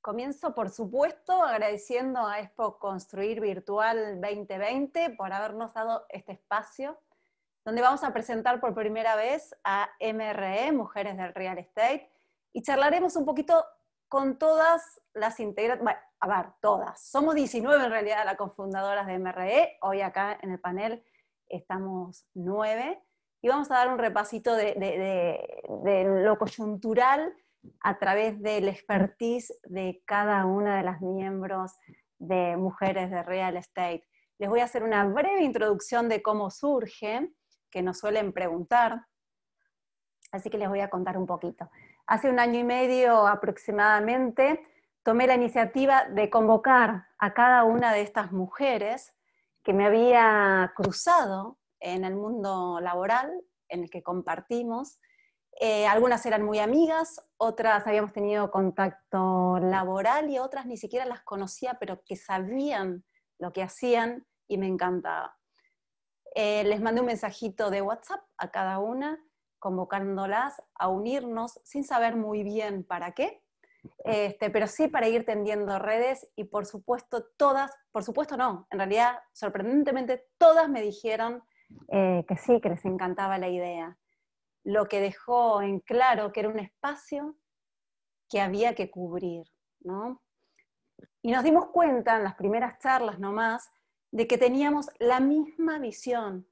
Comienzo, por supuesto, agradeciendo a Expo Construir Virtual 2020 por habernos dado este espacio, donde vamos a presentar por primera vez a MRE, Mujeres del Real Estate, y charlaremos un poquito con todas las integrantes, bueno, a ver, todas. Somos 19 en realidad las cofundadoras de MRE, hoy acá en el panel estamos 9, y vamos a dar un repasito de, lo coyuntural a través del expertise de cada una de las miembros de Mujeres de Real Estate. Les voy a hacer una breve introducción de cómo surge, que nos suelen preguntar, así que les voy a contar un poquito. Hace un año y medio aproximadamente tomé la iniciativa de convocar a cada una de estas mujeres que me había cruzado en el mundo laboral en el que compartimos. Eh, algunas eran muy amigas, otras habíamos tenido contacto laboral y otras ni siquiera las conocía, pero que sabían lo que hacían y me encantaba. Eh, les mandé un mensajito de WhatsApp a cada una, convocándolas a unirnos sin saber muy bien para qué, este, pero sí para ir tendiendo redes y por supuesto todas, por supuesto no, en realidad sorprendentemente todas me dijeron eh, que sí, que les encantaba la idea. Lo que dejó en claro que era un espacio que había que cubrir, ¿no? Y nos dimos cuenta en las primeras charlas nomás de que teníamos la misma visión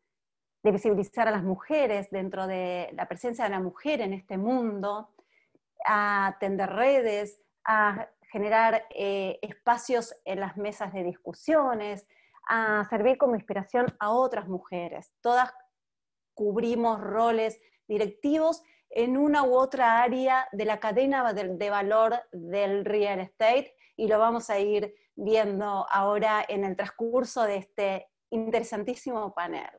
de visibilizar a las mujeres dentro de la presencia de la mujer en este mundo, a tender redes, a generar eh, espacios en las mesas de discusiones, a servir como inspiración a otras mujeres. Todas cubrimos roles directivos en una u otra área de la cadena de, valor del real estate y lo vamos a ir viendo ahora en el transcurso de este interesantísimo panel.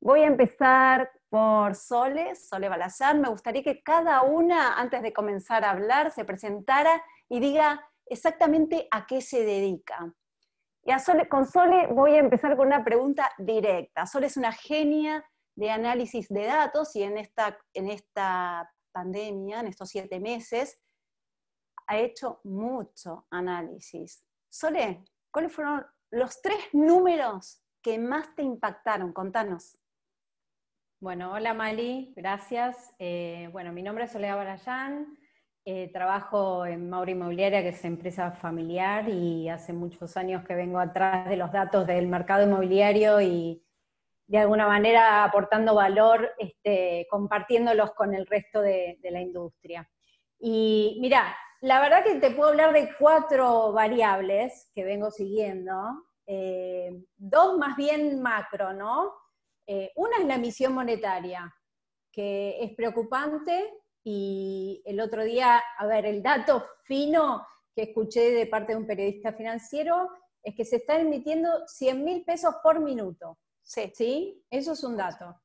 Voy a empezar por Sole, Sole Balazán. Me gustaría que cada una, antes de comenzar a hablar, se presentara y diga exactamente a qué se dedica. Y con Sole voy a empezar con una pregunta directa. Sole es una genia de análisis de datos y en esta, en esta pandemia, en estos siete meses, ha hecho mucho análisis. Sole, ¿cuáles fueron los tres números que más te impactaron? Contanos. Bueno, hola Mali, gracias. Eh, bueno, mi nombre es Soledad Barayán, eh, trabajo en Mauri Inmobiliaria, que es empresa familiar, y hace muchos años que vengo atrás de los datos del mercado inmobiliario y de alguna manera aportando valor, este, compartiéndolos con el resto de, la industria. Y mira, la verdad que te puedo hablar de cuatro variables que vengo siguiendo, eh, dos más bien macro, ¿no? Eh, una es la emisión monetaria, que es preocupante y el otro día, a ver, el dato fino que escuché de parte de un periodista financiero es que se están emitiendo 100 mil pesos por minuto. Sí. Eso es un dato.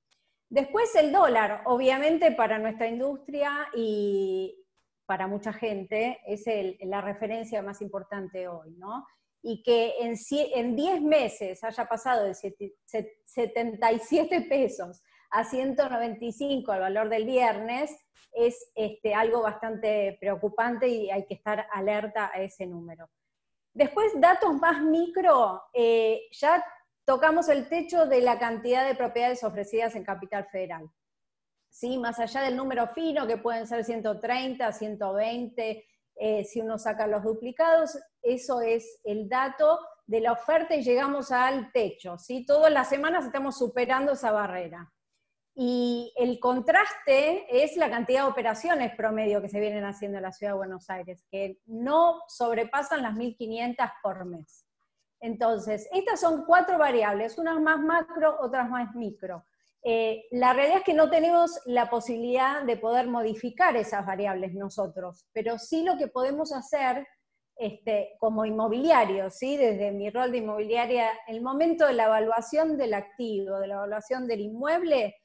Después el dólar, obviamente para nuestra industria y para mucha gente, es la referencia más importante hoy, ¿no? Y que en, en 10 meses haya pasado de 77 pesos a 195 al valor del viernes, es este, algo bastante preocupante y hay que estar alerta a ese número. Después, datos más micro, eh, ya tocamos el techo de la cantidad de propiedades ofrecidas en Capital Federal. ¿Sí? Más allá del número fino, que pueden ser 130, 120, eh, si uno saca los duplicados, eso es el dato de la oferta y llegamos al techo. ¿sí? Todas las semanas estamos superando esa barrera. Y el contraste es la cantidad de operaciones promedio que se vienen haciendo en la ciudad de Buenos Aires, que no sobrepasan las 1.500 por mes. Entonces, estas son cuatro variables, unas más macro, otras más micro. Eh, la realidad es que no tenemos la posibilidad de poder modificar esas variables nosotros, pero sí lo que podemos hacer este, como inmobiliario, ¿sí? desde mi rol de inmobiliaria, el momento de la evaluación del activo, de la evaluación del inmueble,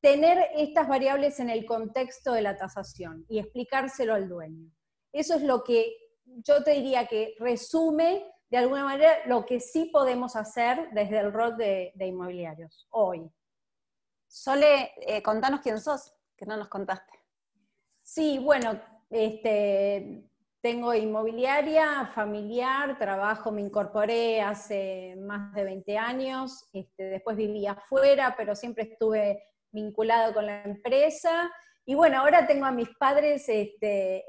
tener estas variables en el contexto de la tasación y explicárselo al dueño. Eso es lo que yo te diría que resume de alguna manera lo que sí podemos hacer desde el rol de, inmobiliarios hoy. Sole, eh, contanos quién sos, que no nos contaste. Sí, bueno, este, tengo inmobiliaria familiar, trabajo, me incorporé hace más de 20 años, este, después vivía afuera, pero siempre estuve vinculado con la empresa. Y bueno, ahora tengo a mis padres este,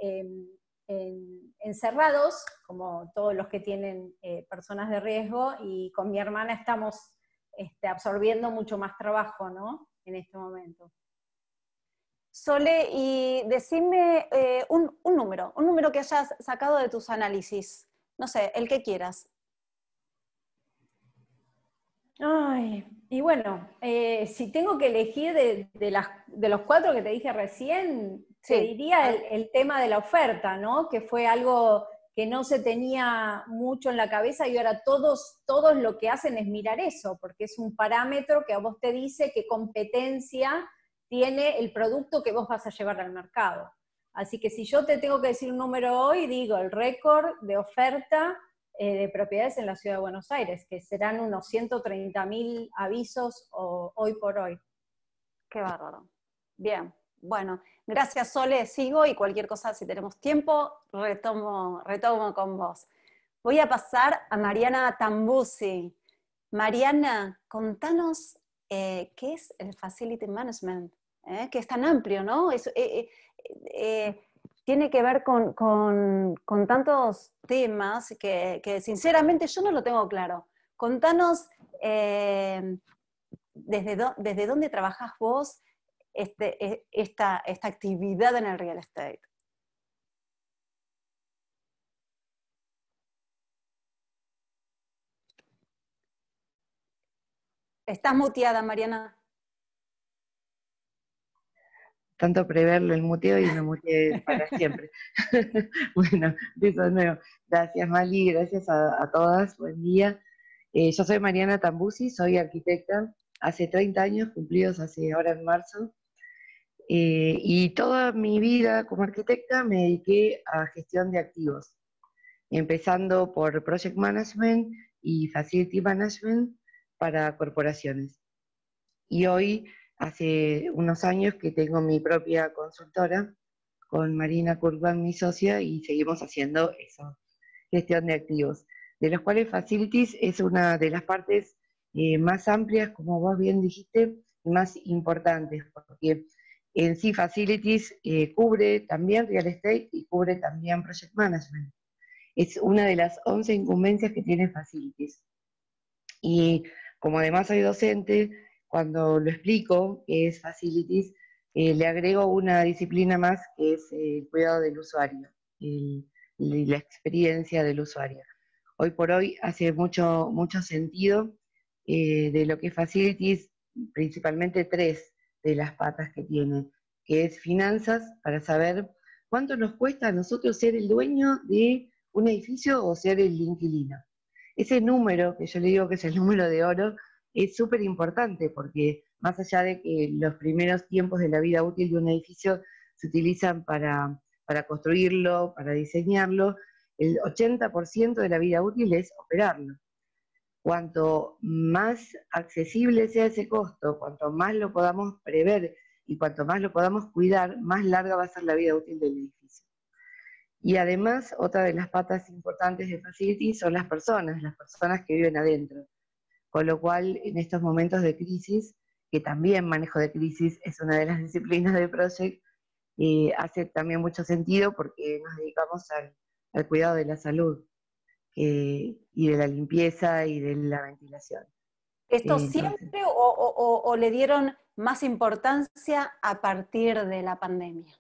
encerrados, como todos los que tienen eh, personas de riesgo, y con mi hermana estamos este, absorbiendo mucho más trabajo, ¿no? En este momento. Sole, y decime eh, un, número, un número que hayas sacado de tus análisis. No sé, el que quieras. Ay, y bueno, eh, si tengo que elegir de, las, de, los cuatro que te dije recién, te diría el, el, tema de la oferta, ¿no? Que fue algo que no se tenía mucho en la cabeza y ahora todos, todos lo que hacen es mirar eso, porque es un parámetro que a vos te dice qué competencia tiene el producto que vos vas a llevar al mercado. Así que si yo te tengo que decir un número hoy, digo el récord de oferta eh, de propiedades en la ciudad de Buenos Aires, que serán unos 130 mil avisos hoy por hoy. Qué bárbaro. Bien, bueno, gracias Sole, sigo y cualquier cosa, si tenemos tiempo, retomo, retomo con vos. Voy a pasar a Mariana Tambusi. Mariana, contanos eh, qué es el Facility Management. ¿eh? que es tan amplio, ¿no? Eh, tiene que ver con, tantos temas que, sinceramente yo no lo tengo claro. Contanos desde, desde dónde trabajas vos este, e, esta, esta actividad en el real estate. Estás muteada, Mariana tanto preverlo el muteo y me muteé para siempre. bueno, empiezo de nuevo. Gracias Mali, gracias a, todas, buen día. Eh, yo soy Mariana Tambusi, soy arquitecta, hace 30 años cumplidos, hace ahora en marzo, eh, y toda mi vida como arquitecta me dediqué a gestión de activos, empezando por Project Management y Facility Management para corporaciones. Y hoy hace unos años que tengo mi propia consultora con Marina Kurban, mi socia, y seguimos haciendo eso, gestión de activos, de los cuales Facilities es una de las partes eh, más amplias, como vos bien dijiste, y más importantes, porque en sí Facilities eh, cubre también Real Estate y cubre también Project Management. Es una de las 11 incumbencias que tiene Facilities. Y como además hay docente, cuando lo explico, que es Facilities, eh, le agrego una disciplina más que es el cuidado del usuario, y la experiencia del usuario. Hoy por hoy hace mucho, mucho sentido eh, de lo que es Facilities, principalmente tres de las patas que tiene, que es finanzas, para saber cuánto nos cuesta a nosotros ser el dueño de un edificio o ser el inquilino. Ese número, que yo le digo que es el número de oro, es súper importante porque más allá de que los primeros tiempos de la vida útil de un edificio se utilizan para, construirlo, para diseñarlo, el 80% de la vida útil es operarlo. Cuanto más accesible sea ese costo, cuanto más lo podamos prever y cuanto más lo podamos cuidar, más larga va a ser la vida útil del edificio. Y además, otra de las patas importantes de Facility son las personas, las personas que viven adentro. Con lo cual, en estos momentos de crisis, que también manejo de crisis es una de las disciplinas del Project, eh, hace también mucho sentido porque nos dedicamos al, cuidado de la salud y de la limpieza y de la ventilación. ¿Esto siempre o, le dieron más importancia a partir de la pandemia?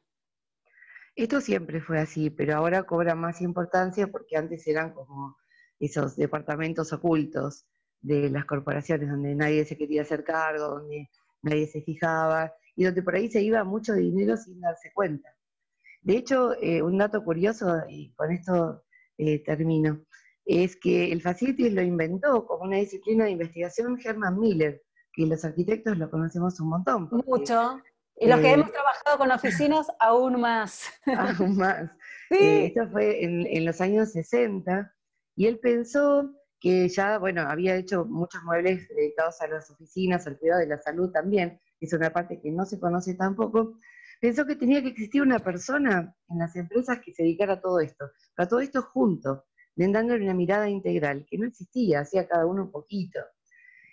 Esto siempre fue así, pero ahora cobra más importancia porque antes eran como esos departamentos ocultos de las corporaciones, donde nadie se quería hacer cargo, donde nadie se fijaba y donde por ahí se iba mucho dinero sin darse cuenta. De hecho, eh, un dato curioso, y con esto eh, termino, es que el Facilities lo inventó como una disciplina de investigación Herman Miller, que los arquitectos lo conocemos un montón. Mucho. Y los que eh, hemos trabajado con oficinas, aún más. Aún más. esto fue en, en los años 60, y él pensó que ya, bueno, había hecho muchos muebles dedicados a las oficinas, al cuidado de la salud también, es una parte que no se conoce tampoco, pensó que tenía que existir una persona en las empresas que se dedicara a todo esto, a todo esto junto, dándole una mirada integral, que no existía, hacía cada uno un poquito.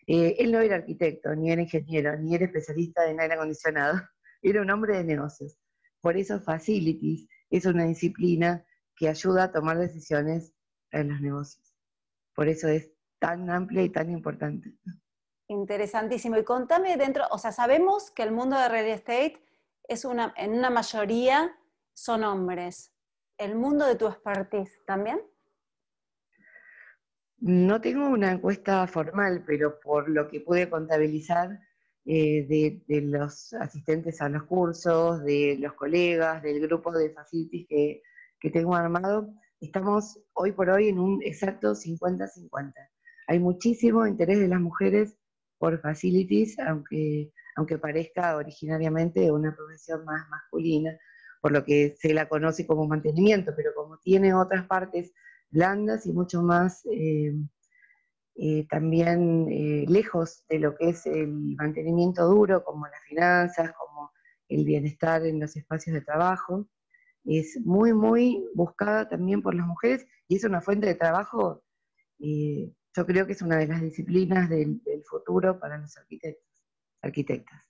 Eh, él no era arquitecto, ni era ingeniero, ni era especialista en aire acondicionado, era un hombre de negocios. Por eso Facilities es una disciplina que ayuda a tomar decisiones en los negocios. Por eso es tan amplia y tan importante. Interesantísimo. Y contame dentro, o sea, sabemos que el mundo de real estate es una, en una mayoría son hombres. ¿El mundo de tu expertise también? No tengo una encuesta formal, pero por lo que pude contabilizar eh, de, los asistentes a los cursos, de los colegas, del grupo de facilities que, que tengo armado, estamos hoy por hoy en un exacto 50-50. Hay muchísimo interés de las mujeres por facilities, aunque, aunque parezca originariamente una profesión más masculina, por lo que se la conoce como mantenimiento, pero como tiene otras partes blandas y mucho más eh, eh, también eh, lejos de lo que es el mantenimiento duro, como las finanzas, como el bienestar en los espacios de trabajo, es muy, muy buscada también por las mujeres y es una fuente de trabajo yo creo que es una de las disciplinas del, futuro para los arquitectos, arquitectas.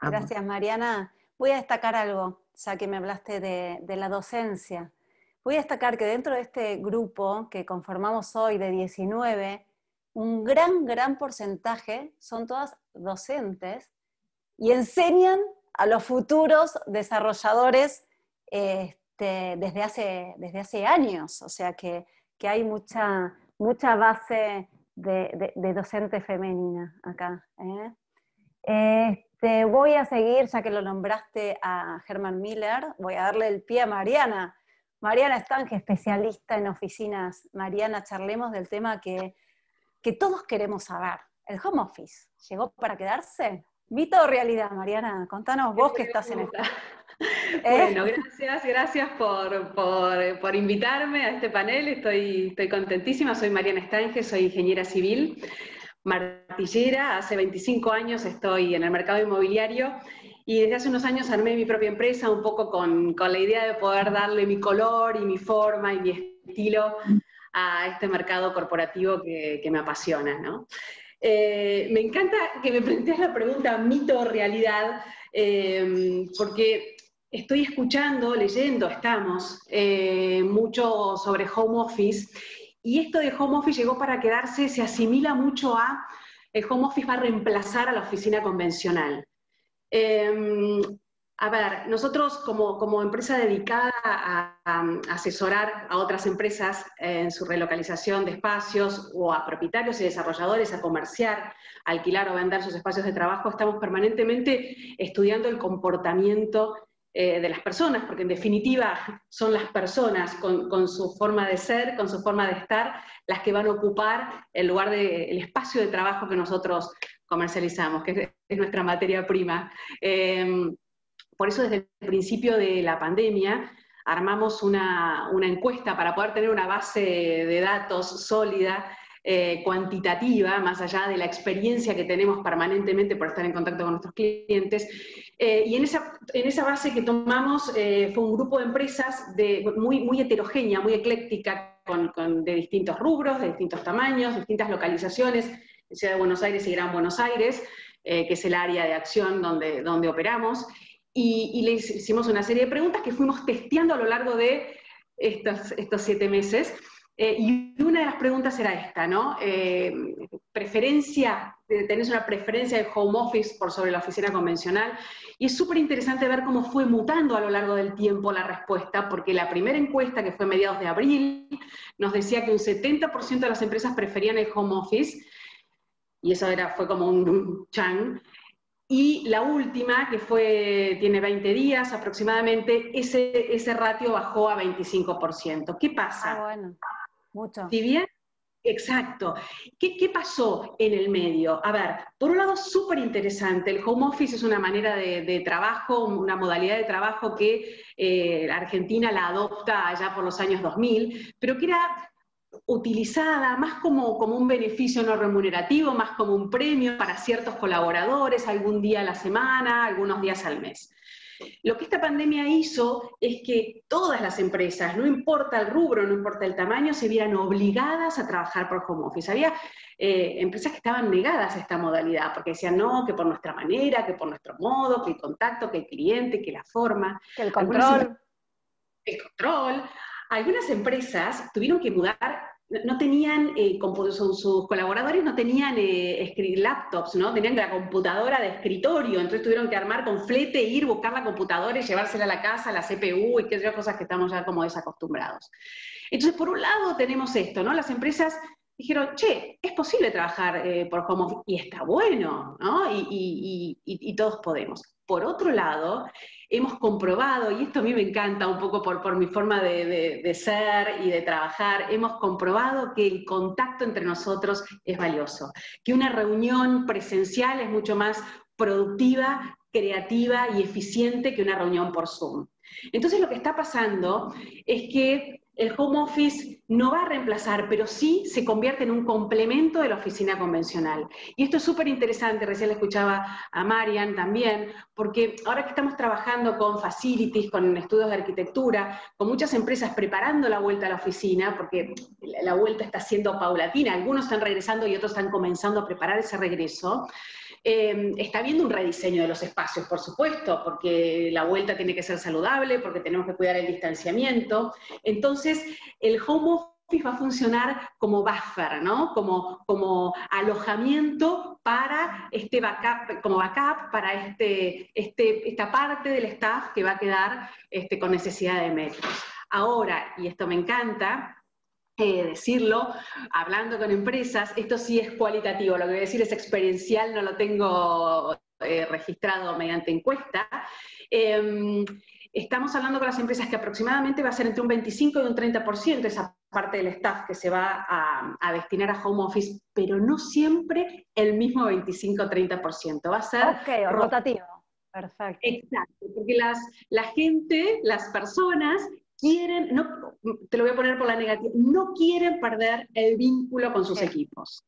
Gracias, Mariana. Voy a destacar algo, ya que me hablaste de, la docencia. Voy a destacar que dentro de este grupo que conformamos hoy de 19, un gran, gran porcentaje son todas docentes y enseñan a los futuros desarrolladores este, desde, hace, desde hace años. O sea que, que hay mucha, mucha base de, docente femenina acá. ¿eh? Este, voy a seguir, ya que lo nombraste a Germán Miller, voy a darle el pie a Mariana. Mariana Estange, especialista en oficinas. Mariana, charlemos del tema que, que todos queremos saber. El home office, ¿llegó para quedarse? ¿Mito o realidad, Mariana? Contanos vos que estás en esta. ¿Eh? Bueno, gracias, gracias por, invitarme a este panel. Estoy, estoy contentísima. Soy Mariana Estange, soy ingeniera civil, martillera. Hace 25 años estoy en el mercado inmobiliario y desde hace unos años armé mi propia empresa un poco con, la idea de poder darle mi color y mi forma y mi estilo a este mercado corporativo que, me apasiona. Eh, me encanta que me plantees la pregunta mito o realidad, eh, porque estoy escuchando, leyendo, estamos, eh, mucho sobre home office, y esto de home office llegó para quedarse, se asimila mucho a, el home office va a reemplazar a la oficina convencional. Em, a ver, nosotros como, empresa dedicada a, asesorar a otras empresas en su relocalización de espacios o a propietarios y desarrolladores a comerciar, alquilar o vender sus espacios de trabajo, estamos permanentemente estudiando el comportamiento eh, de las personas, porque en definitiva son las personas con, su forma de ser, con su forma de estar, las que van a ocupar el lugar del espacio de trabajo que nosotros comercializamos, que es, nuestra materia prima. Em, por eso desde el principio de la pandemia armamos una, una encuesta para poder tener una base de datos sólida eh, cuantitativa, más allá de la experiencia que tenemos permanentemente por estar en contacto con nuestros clientes. Eh, y en esa, en esa base que tomamos eh, fue un grupo de empresas de, muy, muy heterogénea, muy ecléctica, con, de distintos rubros, de distintos tamaños, distintas localizaciones, Ciudad de Buenos Aires y Gran Buenos Aires, que es el área de acción donde, donde operamos. Y, les hicimos una serie de preguntas que fuimos testeando a lo largo de estos, estos siete meses. Eh, y una de las preguntas era esta, ¿no? Eh, preferencia, tenés una preferencia de home office por sobre la oficina convencional. Y es súper interesante ver cómo fue mutando a lo largo del tiempo la respuesta, porque la primera encuesta, que fue a mediados de abril, nos decía que un 70% de las empresas preferían el home office, y eso era, fue como un, chan. Y la última, que fue, tiene 20 días aproximadamente, ese, ese ratio bajó a 25%. ¿Qué pasa? Ah, bueno. Mucho. Si bien, exacto. ¿Qué, pasó en el medio? A ver, por un lado, súper interesante. El home office es una manera de, trabajo, una modalidad de trabajo que eh, Argentina la adopta allá por los años 2000, pero que era utilizada más como, como, un beneficio no remunerativo, más como un premio para ciertos colaboradores, algún día a la semana, algunos días al mes. Lo que esta pandemia hizo es que todas las empresas, no importa el rubro, no importa el tamaño, se vieran obligadas a trabajar por home office. Había eh, empresas que estaban negadas a esta modalidad, porque decían, no, que por nuestra manera, que por nuestro modo, que el contacto, que el cliente, que la forma. Que el control. el control. Algunas empresas tuvieron que mudar no tenían, eh, sus, colaboradores no tenían eh, laptops, ¿no? Tenían la computadora de escritorio, entonces tuvieron que armar con flete, ir, buscar la computadora y llevársela a la casa, la CPU y qué sé cosas que estamos ya como desacostumbrados. Entonces, por un lado tenemos esto, ¿no? Las empresas dijeron, che, es posible trabajar eh, por home office y está bueno, ¿no? y todos podemos. Por otro lado, hemos comprobado, y esto a mí me encanta un poco por, mi forma de, ser y de trabajar, hemos comprobado que el contacto entre nosotros es valioso, que una reunión presencial es mucho más productiva, creativa y eficiente que una reunión por Zoom. Entonces lo que está pasando es que el home office no va a reemplazar, pero sí se convierte en un complemento de la oficina convencional. Y esto es súper interesante, recién le escuchaba a Marian también, porque ahora que estamos trabajando con facilities, con estudios de arquitectura, con muchas empresas preparando la vuelta a la oficina, porque la vuelta está siendo paulatina, algunos están regresando y otros están comenzando a preparar ese regreso, eh, está habiendo un rediseño de los espacios, por supuesto, porque la vuelta tiene que ser saludable, porque tenemos que cuidar el distanciamiento. Entonces, el home office va a funcionar como buffer, ¿no? Como, como alojamiento para este backup, como backup para este, este, esta parte del staff que va a quedar este, con necesidad de metros. Ahora, y esto me encanta, decirlo, hablando con empresas, esto sí es cualitativo, lo que voy a decir es experiencial, no lo tengo eh, registrado mediante encuesta. Em, estamos hablando con las empresas que aproximadamente va a ser entre un 25 y un 30% esa parte del staff que se va a, destinar a home office, pero no siempre el mismo 25 o 30%. Va a ser rotativo. Perfecto. Exacto, porque las, la gente, las personas quieren, no, te lo voy a poner por la negativa, no quieren perder el vínculo con sus equipos.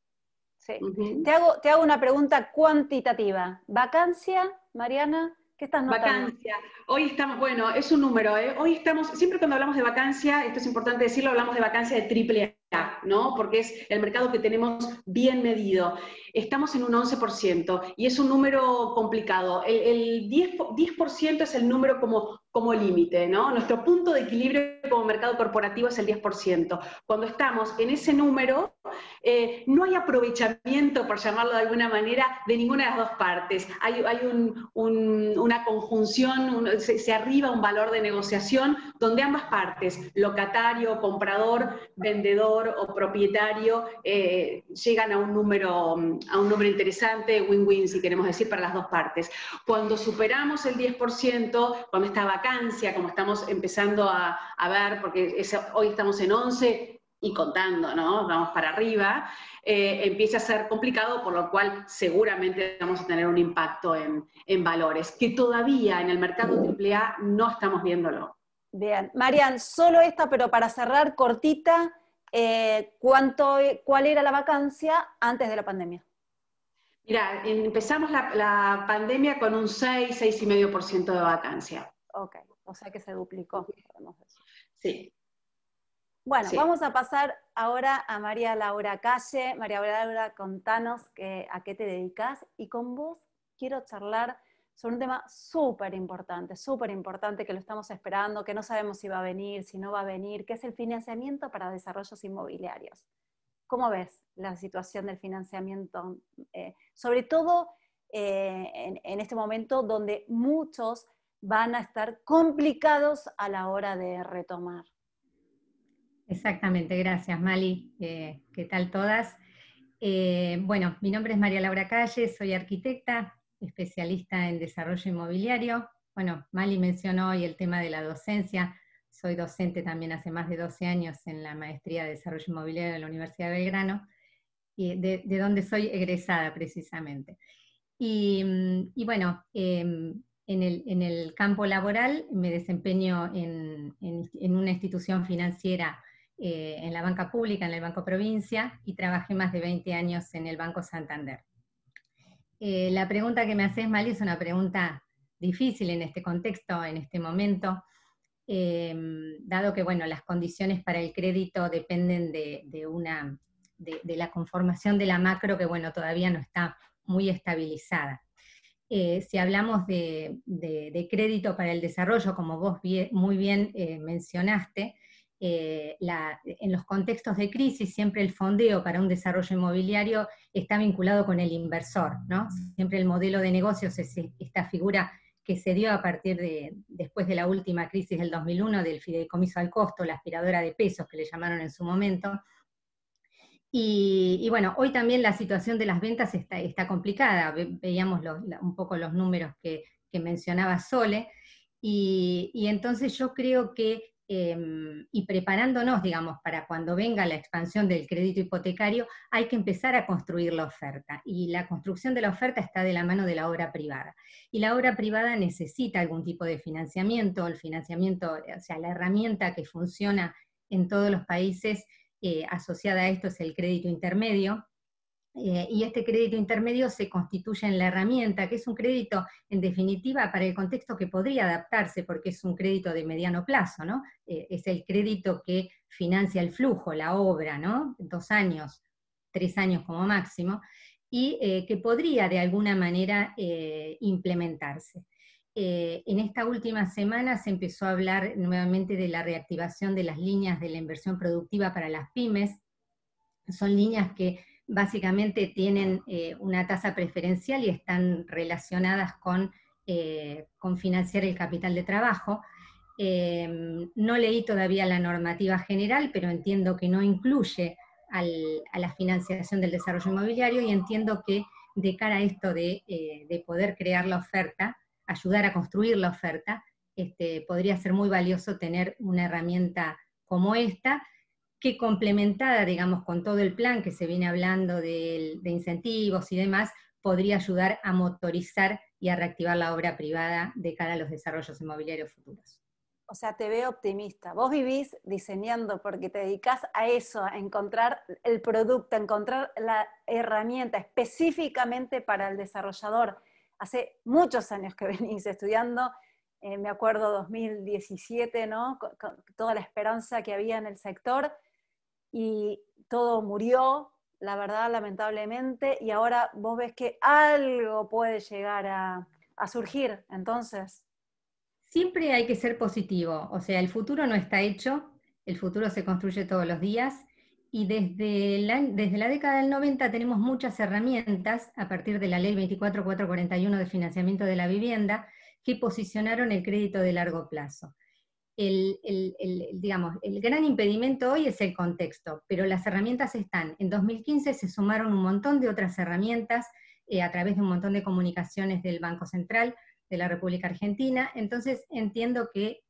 Sí. te, hago, te hago una pregunta cuantitativa. ¿Vacancia, Mariana? ¿Qué estás notando? Vacancia. Hoy estamos, bueno, es un número, ¿eh? Hoy estamos, siempre cuando hablamos de vacancia, esto es importante decirlo, hablamos de vacancia de triple A, ¿no? Porque es el mercado que tenemos bien medido. Estamos en un 11% y es un número complicado. El, 10%, 10 es el número como como límite, ¿no? Nuestro punto de equilibrio como mercado corporativo es el 10%. Cuando estamos en ese número, eh, no hay aprovechamiento, por llamarlo de alguna manera, de ninguna de las dos partes. Hay, una conjunción, se, arriba un valor de negociación donde ambas partes, locatario, comprador, vendedor o propietario, eh, llegan a un, número, a un número interesante, win-win si queremos decir, para las dos partes. Cuando superamos el 10%, cuando está vacancia, como estamos empezando a, ver, porque hoy estamos en 11 y contando, ¿no? Vamos para arriba, eh, empieza a ser complicado, por lo cual seguramente vamos a tener un impacto en, valores, que todavía en el mercado AAA no estamos viéndolo. Bien, Marian, solo esta, pero para cerrar cortita, eh, ¿cuánto, ¿cuál era la vacancia antes de la pandemia? Mira, empezamos la, la pandemia con un 6, 6,5% de vacancia. Ok, o sea que se duplicó. Sí. Bueno, vamos a pasar ahora a María Laura Calle. María Laura, contanos a qué te dedicas y con vos quiero charlar sobre un tema súper importante, súper importante que lo estamos esperando, que no sabemos si va a venir, si no va a venir, que es el financiamiento para desarrollos inmobiliarios. ¿Cómo ves la situación del financiamiento? Eh, sobre todo eh, en, este momento donde muchos van a estar complicados a la hora de retomar. Exactamente, gracias Mali. Eh, ¿Qué tal todas? Eh, bueno, mi nombre es María Laura Calle, soy arquitecta, especialista en desarrollo inmobiliario. Bueno, Mali mencionó hoy el tema de la docencia. Soy docente también hace más de 12 años en la maestría de desarrollo inmobiliario de la Universidad de Belgrano, de, de donde soy egresada precisamente. Y, mm, bueno, em, en el, campo laboral me desempeño en, una institución financiera eh, en la banca pública, en el Banco Provincia, y trabajé más de 20 años en el Banco Santander. Eh, la pregunta que me haces, Mali, es una pregunta difícil en este contexto, en este momento, em, dado que bueno, las condiciones para el crédito dependen de, una, de, la conformación de la macro que bueno, todavía no está muy estabilizada. Eh, si hablamos de, crédito para el desarrollo, como vos muy bien eh, mencionaste, eh, en los contextos de crisis siempre el fondeo para un desarrollo inmobiliario está vinculado con el inversor, ¿no? Siempre el modelo de negocios es esta figura que se dio a partir de, después de la última crisis del 2001, del fideicomiso al costo, la aspiradora de pesos que le llamaron en su momento. Y, bueno, hoy también la situación de las ventas está, complicada, veíamos un poco los números que, mencionaba Sole, y entonces yo creo que Em, y preparándonos, digamos, para cuando venga la expansión del crédito hipotecario, hay que empezar a construir la oferta. Y la construcción de la oferta está de la mano de la obra privada. Y la obra privada necesita algún tipo de financiamiento, el financiamiento, o sea, la herramienta que funciona en todos los países eh, asociada a esto es el crédito intermedio, eh, y este crédito intermedio se constituye en la herramienta, que es un crédito, en definitiva, para el contexto que podría adaptarse, porque es un crédito de mediano plazo, ¿no? Eh, es el crédito que financia el flujo, la obra, ¿no? Dos años, tres años como máximo, y eh, que podría de alguna manera implementarse. en esta última semana se empezó a hablar nuevamente de la reactivación de las líneas de la inversión productiva para las pymes. Son líneas que básicamente tienen eh, una tasa preferencial y están relacionadas con, eh, con financiar el capital de trabajo. Eh, no leí todavía la normativa general, pero entiendo que no incluye a la financiación del desarrollo inmobiliario y entiendo que de cara a esto de, poder crear la oferta, ayudar a construir la oferta, este, podría ser muy valioso tener una herramienta como esta, que complementada, digamos, con todo el plan que se viene hablando de, incentivos y demás, podría ayudar a motorizar y a reactivar la obra privada de cara a los desarrollos inmobiliarios futuros. O sea, te veo optimista. Vos vivís diseñando porque te dedicas a eso, a encontrar el producto, a encontrar la herramienta específicamente para el desarrollador. Hace muchos años que venís estudiando, eh, me acuerdo 2017, ¿no? con, toda la esperanza que había en el sector y todo murió, la verdad, lamentablemente, y ahora vos ves que algo puede llegar a, surgir, entonces. Siempre hay que ser positivo, o sea, el futuro no está hecho, el futuro se construye todos los días, y desde la, desde la década del 90 tenemos muchas herramientas, a partir de la ley 24441 de financiamiento de la vivienda, que posicionaron el crédito de largo plazo el, digamos, el gran impedimento hoy es el contexto, pero las herramientas están. En 2015 se sumaron un montón de otras herramientas eh, a través de un montón de comunicaciones del Banco Central de la República Argentina, entonces entiendo que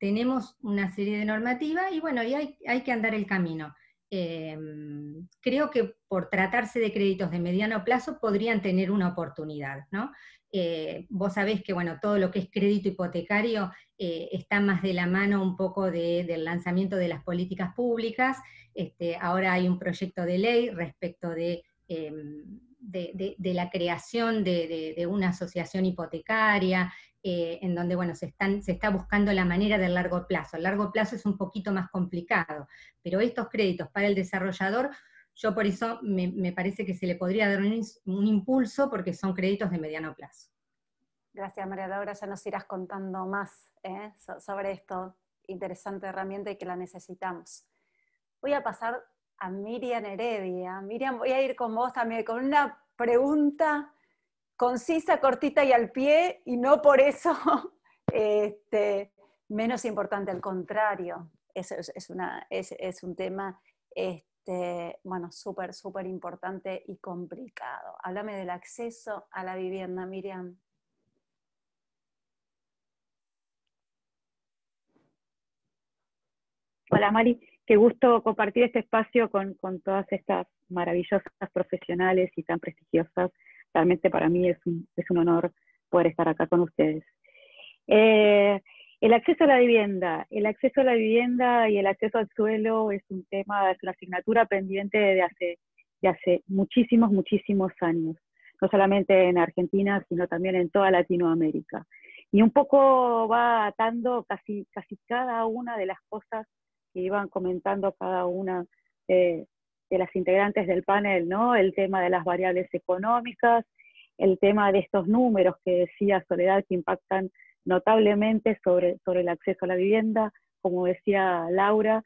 tenemos una serie de normativas y bueno, y hay, hay que andar el camino. Em, creo que por tratarse de créditos de mediano plazo podrían tener una oportunidad, ¿no? Eh, vos sabés que, bueno, todo lo que es crédito hipotecario eh, está más de la mano un poco del lanzamiento de las políticas públicas. Este, ahora hay un proyecto de ley respecto de, em, la creación de, una asociación hipotecaria, eh, en donde, bueno, se, están, se está buscando la manera del largo plazo. El largo plazo es un poquito más complicado, pero estos créditos para el desarrollador yo por eso me, parece que se le podría dar un, impulso porque son créditos de mediano plazo. Gracias María Laura, ya nos irás contando más ¿eh? sobre esto, interesante herramienta y que la necesitamos. Voy a pasar a Miriam Heredia. Miriam, voy a ir con vos también con una pregunta concisa, cortita y al pie, y no por eso este, menos importante, al contrario. Es, es, un tema este, este, bueno, súper, súper importante y complicado. Háblame del acceso a la vivienda, Miriam. Hola Mari, qué gusto compartir este espacio con, todas estas maravillosas profesionales y tan prestigiosas. Realmente para mí es un, es un honor poder estar acá con ustedes. Eh, el acceso a la vivienda, el acceso a la vivienda y el acceso al suelo es un tema, es una asignatura pendiente de hace, de hace muchísimos, muchísimos años, no solamente en Argentina, sino también en toda Latinoamérica. y un poco va atando casi, casi cada una de las cosas que iban comentando cada una de, las integrantes del panel, ¿no? El tema de las variables económicas, el tema de estos números que decía Soledad que impactan notablemente sobre, sobre el acceso a la vivienda, como decía Laura,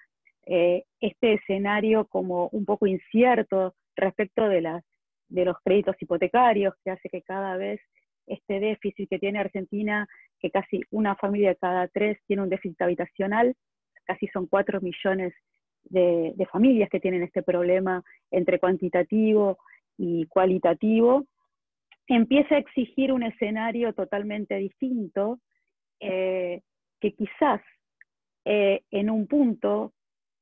eh, este escenario como un poco incierto respecto de, las, de los créditos hipotecarios, que hace que cada vez este déficit que tiene Argentina, que casi una familia de cada tres tiene un déficit habitacional, casi son cuatro millones de, familias que tienen este problema entre cuantitativo y cualitativo, empieza a exigir un escenario totalmente distinto, eh, que quizás eh, en un punto,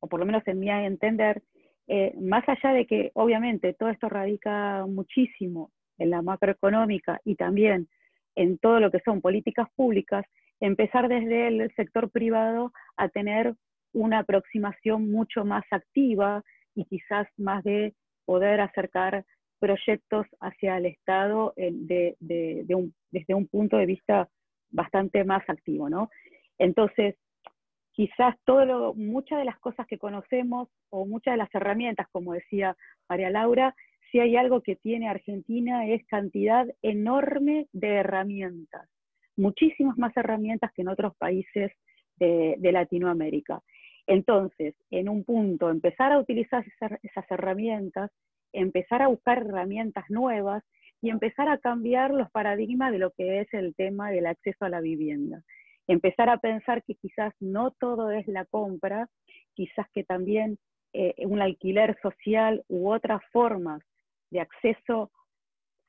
o por lo menos en mi entender, eh, más allá de que obviamente todo esto radica muchísimo en la macroeconómica y también en todo lo que son políticas públicas, empezar desde el sector privado a tener una aproximación mucho más activa y quizás más de poder acercar proyectos hacia el Estado desde un punto de vista bastante más activo, ¿no? Entonces, quizás muchas de las cosas que conocemos o muchas de las herramientas, como decía María Laura, si hay algo que tiene Argentina es cantidad enorme de herramientas, muchísimas más herramientas que en otros países de, Latinoamérica. Entonces, en un punto, empezar a utilizar esas herramientas, empezar a buscar herramientas nuevas y empezar a cambiar los paradigmas de lo que es el tema del acceso a la vivienda. Empezar a pensar que quizás no todo es la compra, quizás que también eh, un alquiler social u otras formas de acceso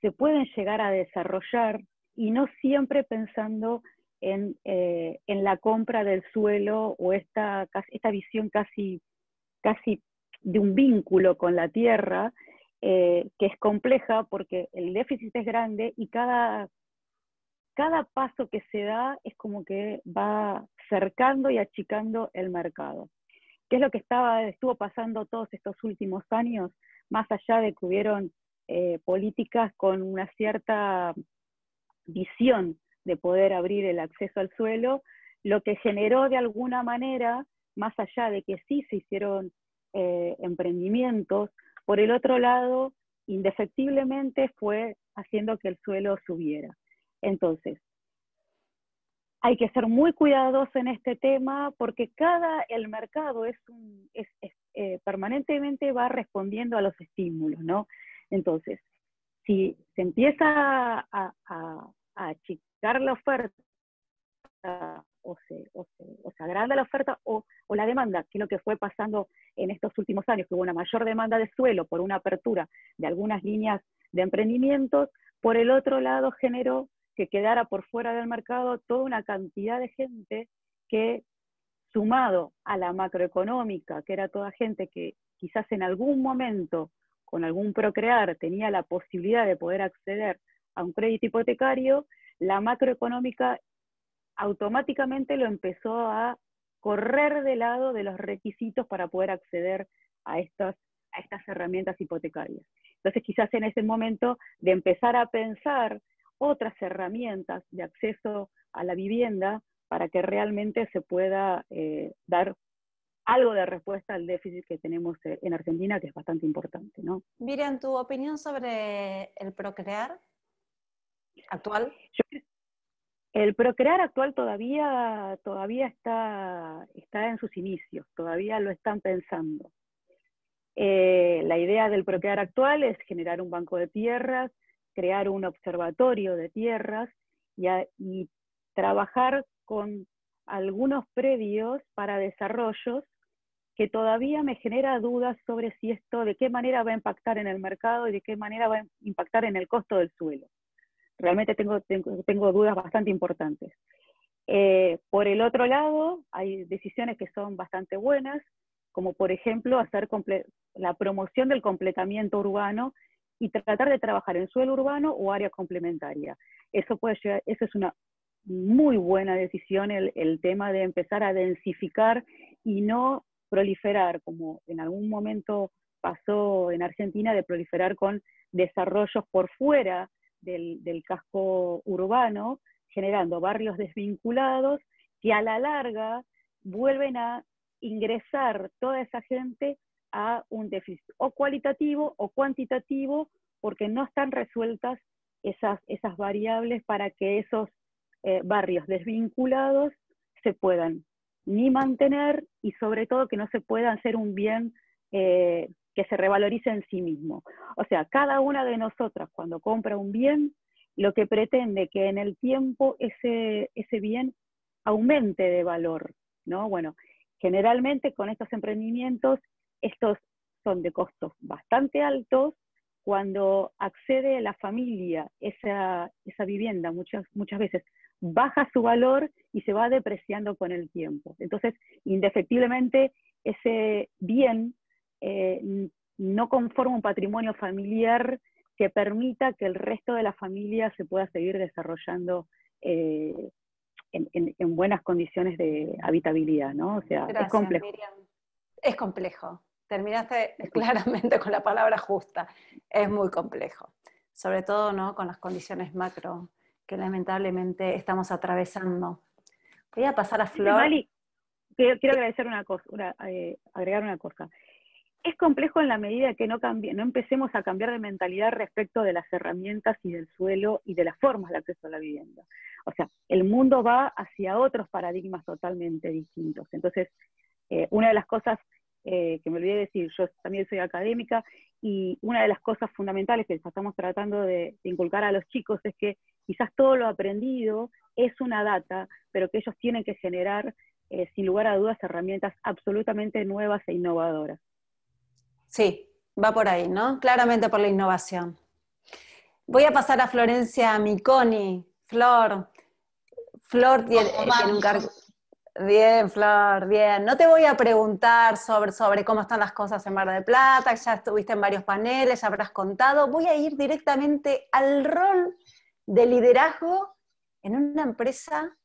se pueden llegar a desarrollar y no siempre pensando en, eh, en la compra del suelo o esta, esta visión casi, casi de un vínculo con la tierra, eh, que es compleja porque el déficit es grande y cada, cada paso que se da es como que va cercando y achicando el mercado. ¿Qué es lo que estaba, estuvo pasando todos estos últimos años? Más allá de que hubieron eh, políticas con una cierta visión de poder abrir el acceso al suelo, lo que generó de alguna manera, más allá de que sí se hicieron eh, emprendimientos, por el otro lado, indefectiblemente fue haciendo que el suelo subiera. Entonces, hay que ser muy cuidadoso en este tema porque cada, el mercado es, eh, permanentemente va respondiendo a los estímulos, ¿no? Entonces, si se empieza a, a, achicar la oferta o se, o se, agranda la oferta o, o, la demanda, que es lo que fue pasando en estos últimos años, que hubo una mayor demanda de suelo por una apertura de algunas líneas de emprendimientos, por el otro lado generó que quedara por fuera del mercado toda una cantidad de gente que, sumado a la macroeconómica, que era toda gente que quizás en algún momento con algún procrear tenía la posibilidad de poder acceder a un crédito hipotecario, la macroeconómica automáticamente lo empezó a correr de lado de los requisitos para poder acceder a estas, a estas herramientas hipotecarias. Entonces quizás en ese momento de empezar a pensar otras herramientas de acceso a la vivienda para que realmente se pueda eh, dar algo de respuesta al déficit que tenemos eh, en Argentina, que es bastante importante. ¿no? Miriam, ¿tu opinión sobre el procrear actual? El procrear actual todavía, todavía está, está en sus inicios, todavía lo están pensando. Eh, la idea del procrear actual es generar un banco de tierras, crear un observatorio de tierras y, trabajar con algunos predios para desarrollos que todavía me genera dudas sobre si esto, de qué manera va a impactar en el mercado y de qué manera va a impactar en el costo del suelo. Realmente tengo, tengo, dudas bastante importantes. Eh, por el otro lado, hay decisiones que son bastante buenas, como por ejemplo hacer la promoción del completamiento urbano y tratar de trabajar en suelo urbano o área complementaria. Eso, puede eso es una muy buena decisión, el, el tema de empezar a densificar y no proliferar, como en algún momento pasó en Argentina, de proliferar con desarrollos por fuera del, casco urbano, generando barrios desvinculados que a la larga vuelven a ingresar toda esa gente a un déficit o cualitativo o cuantitativo porque no están resueltas esas, esas variables para que esos eh, barrios desvinculados se puedan ni mantener y sobre todo que no se pueda hacer un bien eh, que se revalorice en sí mismo. O sea, cada una de nosotras cuando compra un bien, lo que pretende que en el tiempo ese, ese bien aumente de valor, ¿no? Bueno, generalmente con estos emprendimientos, estos son de costos bastante altos, cuando accede la familia esa, esa vivienda muchas, muchas veces baja su valor y se va depreciando con el tiempo. Entonces, indefectiblemente, ese bien eh, no conforma un patrimonio familiar que permita que el resto de la familia se pueda seguir desarrollando eh, en, buenas condiciones de habitabilidad, ¿no? O sea, es complejo. Es complejo. Terminaste claramente con la palabra justa. Es muy complejo. Sobre todo, ¿no? Con las condiciones macro que lamentablemente estamos atravesando. Voy a pasar a Flor. quiero, agradecer una cosa, eh, agregar una cosa. Es complejo en la medida que no, cambie, no empecemos a cambiar de mentalidad respecto de las herramientas y del suelo y de las formas de acceso a la vivienda. O sea, el mundo va hacia otros paradigmas totalmente distintos. Entonces, eh, una de las cosas eh, que me olvidé decir, yo también soy académica y una de las cosas fundamentales que estamos tratando de, inculcar a los chicos es que quizás todo lo aprendido es una data, pero que ellos tienen que generar, eh, sin lugar a dudas, herramientas absolutamente nuevas e innovadoras. Sí, va por ahí, ¿no? Claramente por la innovación. Voy a pasar a Florencia Miconi. Flor, Flor tiene, tiene un cargo. Bien, Flor, bien. No te voy a preguntar sobre, sobre cómo están las cosas en Mar del Plata, ya estuviste en varios paneles, ya habrás contado. Voy a ir directamente al rol de liderazgo en una empresa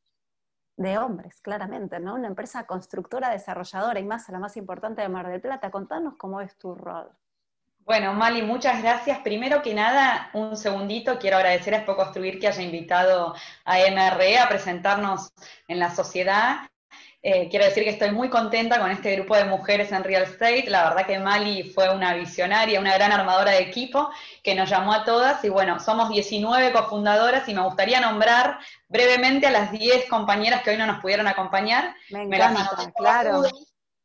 de hombres, claramente, ¿no? Una empresa constructora, desarrolladora y más, la más importante de Mar del Plata. Contanos cómo es tu rol. Bueno, Mali, muchas gracias. Primero que nada, un segundito, quiero agradecer a Expo Construir que haya invitado a MRE a presentarnos en la sociedad eh, quiero decir que estoy muy contenta con este grupo de mujeres en Real Estate. La verdad que Mali fue una visionaria, una gran armadora de equipo que nos llamó a todas. Y bueno, somos 19 cofundadoras y me gustaría nombrar brevemente a las 10 compañeras que hoy no nos pudieron acompañar. Me encanta, claro.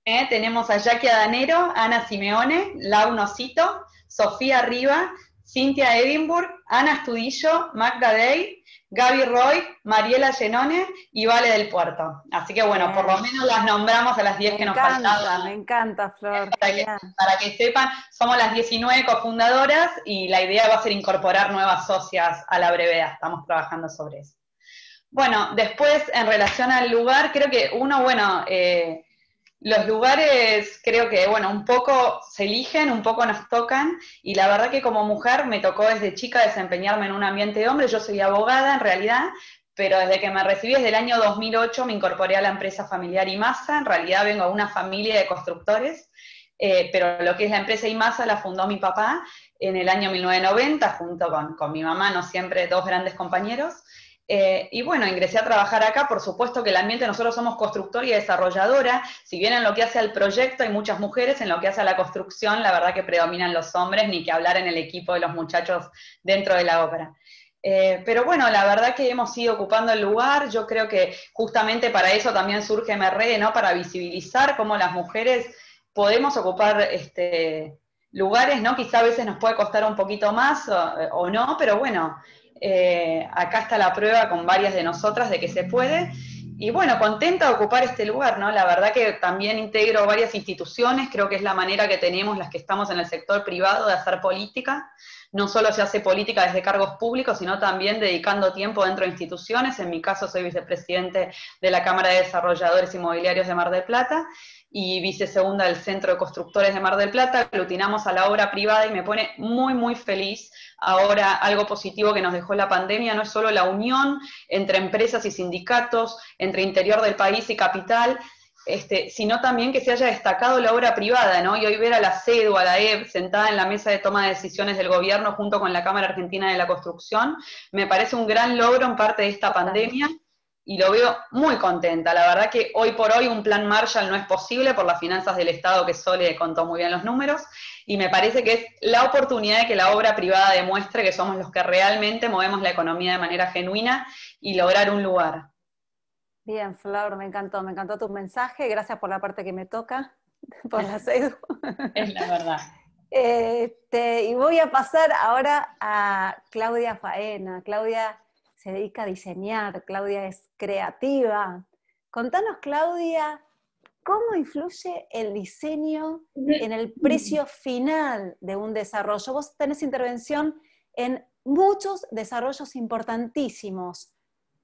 Eh, tenemos a Jackie Adanero, Ana Simeone, Lau Nosito, Sofía Riva, Cintia Edinburgh, Ana Estudillo, Magda Day, Gaby Roy, Mariela Llenone y Vale del Puerto. Así que bueno, por lo menos las nombramos a las 10 que nos faltaban. Me encanta, Flor. Para que, sepan, somos las 19 cofundadoras y la idea va a ser incorporar nuevas socias a la brevedad. Estamos trabajando sobre eso. Bueno, después en relación al lugar, creo que uno, bueno, eh, los lugares creo que, bueno, un poco se eligen, un poco nos tocan, y la verdad que como mujer me tocó desde chica desempeñarme en un ambiente de hombre, yo soy abogada en realidad, pero desde que me recibí desde el año 2008 me incorporé a la empresa familiar IMASA, en realidad vengo a una familia de constructores, eh, pero lo que es la empresa IMASA la fundó mi papá en el año 1990, junto con, con mi mamá, no siempre dos grandes compañeros, eh, y bueno, ingresé a trabajar acá, por supuesto que el ambiente, nosotros somos constructor y desarrolladora, si bien en lo que hace al proyecto hay muchas mujeres, en lo que hace a la construcción, la verdad que predominan los hombres, ni que hablar en el equipo de los muchachos dentro de la obra. Eh, pero bueno, la verdad que hemos ido ocupando el lugar, yo creo que justamente para eso también surge MRE, ¿no? Para visibilizar cómo las mujeres podemos ocupar este, lugares, ¿no? Quizá a veces nos puede costar un poquito más o no, pero bueno, eh, acá está la prueba con varias de nosotras de que se puede. Y bueno, contenta de ocupar este lugar, ¿no? La verdad que también integro varias instituciones, creo que es la manera que tenemos las que estamos en el sector privado de hacer política. No solo se hace política desde cargos públicos, sino también dedicando tiempo dentro de instituciones. En mi caso soy vicepresidente de la Cámara de Desarrolladores Inmobiliarios de Mar del Plata y vicesegunda del Centro de Constructores de Mar del Plata, aglutinamos a la obra privada y me pone muy, muy feliz. Ahora algo positivo que nos dejó la pandemia no es solo la unión entre empresas y sindicatos, entre interior del país y capital, este, sino también que se haya destacado la obra privada, ¿no? Y hoy ver a la CEDU, a la EB, sentada en la mesa de toma de decisiones del gobierno junto con la Cámara Argentina de la Construcción, me parece un gran logro en parte de esta pandemia y lo veo muy contenta. La verdad que hoy por hoy un plan Marshall no es posible por las finanzas del Estado, que Sole contó muy bien los números, y me parece que es la oportunidad de que la obra privada demuestre que somos los que realmente movemos la economía de manera genuina y lograr un lugar. Bien, Flor, me encantó, me encantó tu mensaje, gracias por la parte que me toca, por la CEDU. es la verdad. Este, y voy a pasar ahora a Claudia Faena. Claudia se dedica a diseñar, Claudia es creativa. Contanos, Claudia, ¿cómo influye el diseño en el precio final de un desarrollo? Vos tenés intervención en muchos desarrollos importantísimos.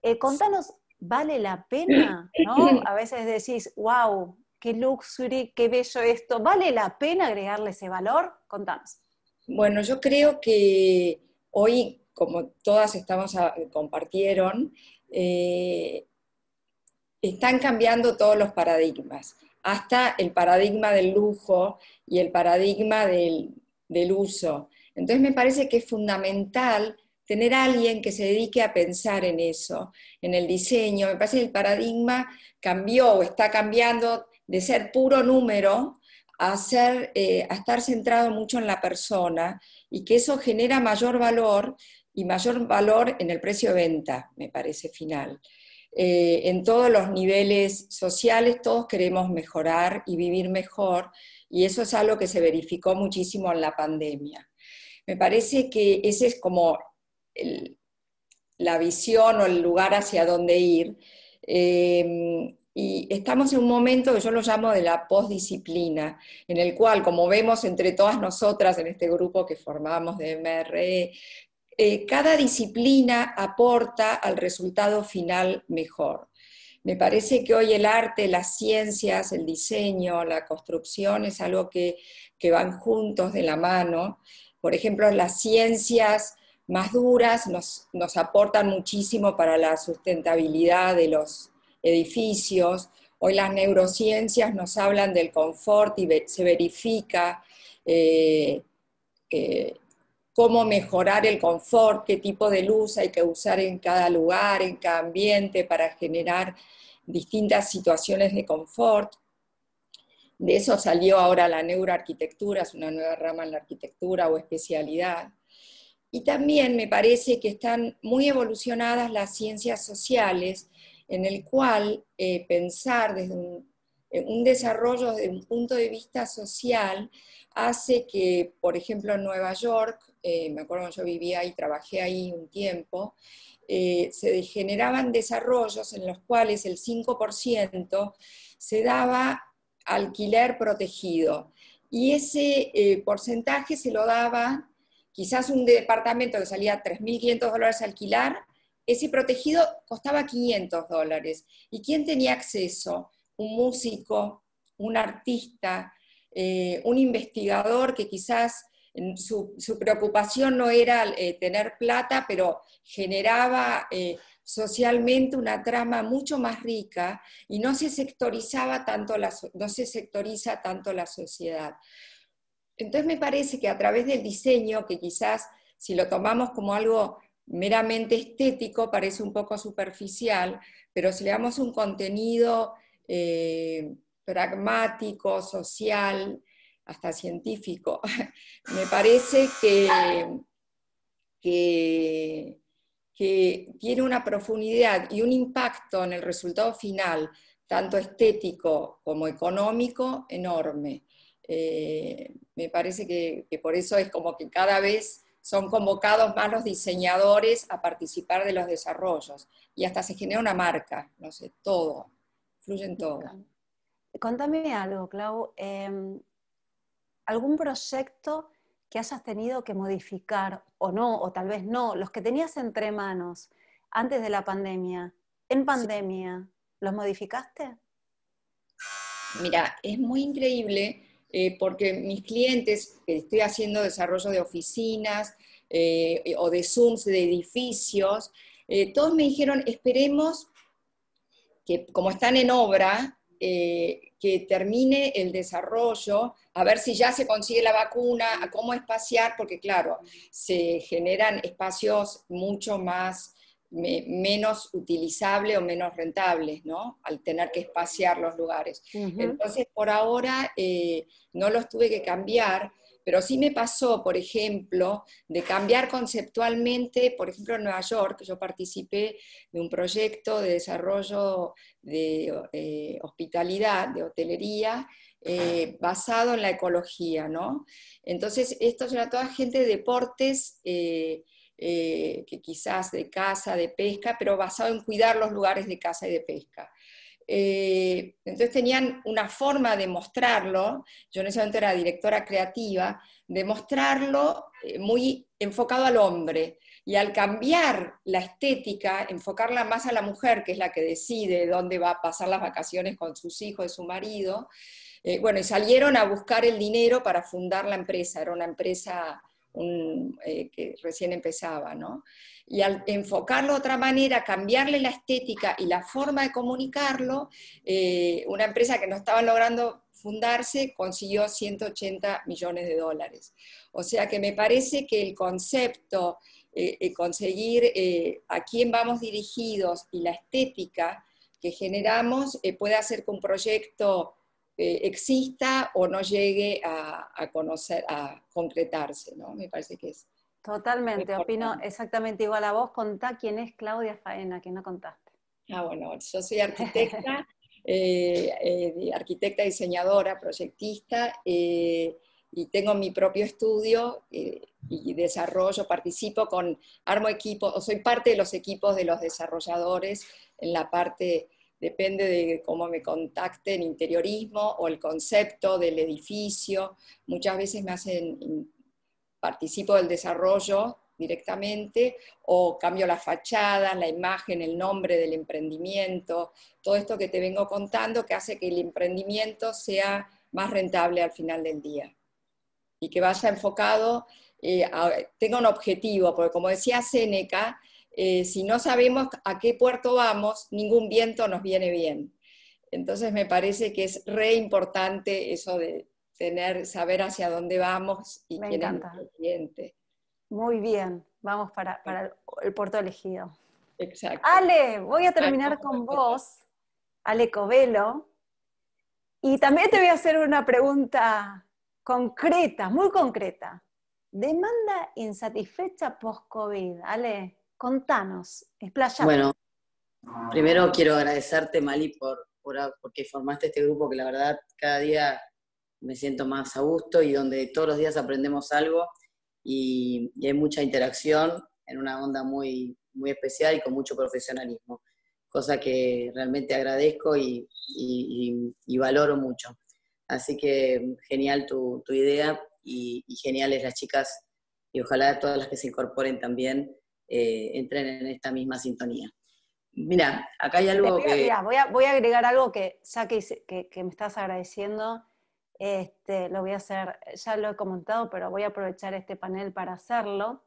Eh, contanos, ¿vale la pena? A veces decís, wow, qué luxury, qué bello esto. ¿Vale la pena agregarle ese valor? Contanos. Bueno, yo creo que hoy como todas estamos compartieron, eh, están cambiando todos los paradigmas, hasta el paradigma del lujo y el paradigma del, uso. Entonces me parece que es fundamental tener alguien que se dedique a pensar en eso, en el diseño. Me parece que el paradigma cambió o está cambiando de ser puro número a, ser, eh, a estar centrado mucho en la persona y que eso genera mayor valor y mayor valor en el precio de venta, me parece final. Eh, en todos los niveles sociales todos queremos mejorar y vivir mejor y eso es algo que se verificó muchísimo en la pandemia. Me parece que ese es como la visión o el lugar hacia dónde ir. Eh, y estamos en un momento que yo lo llamo de la postdisciplina, en el cual, como vemos entre todas nosotras en este grupo que formamos de MRE, eh, cada disciplina aporta al resultado final mejor. Me parece que hoy el arte, las ciencias, el diseño, la construcción es algo que, van juntos de la mano. Por ejemplo, las ciencias más duras nos, nos aportan muchísimo para la sustentabilidad de los edificios. Hoy las neurociencias nos hablan del confort y se verifica eh, eh, cómo mejorar el confort, qué tipo de luz hay que usar en cada lugar, en cada ambiente para generar distintas situaciones de confort. De eso salió ahora la neuroarquitectura, es una nueva rama en la arquitectura o especialidad. Y también me parece que están muy evolucionadas las ciencias sociales, en el cual eh, pensar desde un, un desarrollo desde un punto de vista social hace que, por ejemplo, en Nueva York, eh, me acuerdo que yo vivía y trabajé ahí un tiempo, eh, se generaban desarrollos en los cuales el 5% se daba alquiler protegido. Y ese eh, porcentaje se lo daba quizás un departamento que salía 3.500 dólares alquilar, ese protegido costaba 500 dólares. ¿Y quién tenía acceso? Un músico, un artista, un investigador que quizás su, preocupación no era eh, tener plata, pero generaba eh, socialmente una trama mucho más rica y no se, sectorizaba tanto la, no se sectoriza tanto la sociedad. Entonces me parece que a través del diseño, que quizás si lo tomamos como algo meramente estético, parece un poco superficial, pero si le damos un contenido pragmático, social, hasta científico. Me parece que, que, tiene una profundidad y un impacto en el resultado final, tanto estético como económico, enorme. Eh, me parece que, que, por eso es como que cada vez son convocados más los diseñadores a participar de los desarrollos y hasta se genera una marca, no sé, todo, fluye en todo. Contame algo, Clau. Em, ¿Algún proyecto que hayas tenido que modificar o no, o tal vez no, los que tenías entre manos antes de la pandemia, en pandemia, ¿los modificaste? Mira, es muy increíble eh, porque mis clientes, que estoy haciendo desarrollo de oficinas eh, o de Zooms de edificios, eh, todos me dijeron, esperemos que como están en obra, eh, que termine el desarrollo, a ver si ya se consigue la vacuna, a cómo espaciar, porque claro, se generan espacios mucho más menos utilizables o menos rentables, ¿no? Al tener que espaciar los lugares. Entonces, por ahora eh, no los tuve que cambiar, pero sí me pasó, por ejemplo, de cambiar conceptualmente, por ejemplo, en Nueva York, yo participé de un proyecto de desarrollo de eh, hospitalidad, de hotelería, eh, basado en la ecología, ¿no? Entonces, esto era toda gente de deportes, eh, que quizás de caza, de pesca, pero basado en cuidar los lugares de caza y de pesca. Eh, entonces tenían una forma de mostrarlo, yo en ese momento era directora creativa, de mostrarlo eh, muy enfocado al hombre. Y al cambiar la estética, enfocarla más a la mujer, que es la que decide dónde va a pasar las vacaciones con sus hijos y su marido, eh, bueno, y salieron a buscar el dinero para fundar la empresa, era una empresa que recién empezaba, ¿no? y al enfocarlo de otra manera, cambiarle la estética y la forma de comunicarlo, eh, una empresa que no estaba logrando fundarse consiguió 180 millones de dólares. O sea que me parece que el concepto, eh, eh, conseguir a quién vamos dirigidos y la estética que generamos puede hacer que un proyecto exista o no llegue a, a, conocer, a concretarse, ¿no? Me parece que es Totalmente, opino exactamente igual a vos. Contá quién es Claudia Faena, que no contaste. Ah, bueno, yo soy arquitecta, eh, eh, arquitecta, diseñadora, proyectista, eh, y tengo mi propio estudio y desarrollo, participo con, armo equipos, o soy parte de los equipos de los desarrolladores en la parte, depende de cómo me contacten, interiorismo o el concepto del edificio. Muchas veces me hacen participo del desarrollo directamente o cambio la fachada, la imagen, el nombre del emprendimiento, todo esto que te vengo contando que hace que el emprendimiento sea más rentable al final del día y que vaya enfocado, eh, tenga un objetivo, porque como decía Séneca, eh, si no sabemos a qué puerto vamos, ningún viento nos viene bien. Entonces me parece que es re importante eso de tener, saber hacia dónde vamos y quién es el cliente. Muy bien, vamos para, el, puerto elegido. Exacto. Ale, voy a terminar con vos, Ale Covelo, y también te voy a hacer una pregunta concreta, muy concreta. Demanda insatisfecha post-COVID. Ale, contanos, explayate. Bueno, primero quiero agradecerte, Mali, por, por, porque formaste este grupo que la verdad cada día me siento más a gusto y donde todos los días aprendemos algo y, hay mucha interacción en una onda muy, muy especial y con mucho profesionalismo, cosa que realmente agradezco y, valoro mucho. Así que genial tu, idea y, geniales las chicas y ojalá todas las que se incorporen también eh, entren en esta misma sintonía. Mira, acá hay algo que... voy, a, voy a agregar algo que ya que, que me estás agradeciendo, este, lo voy a hacer, ya lo he comentado, pero voy a aprovechar este panel para hacerlo.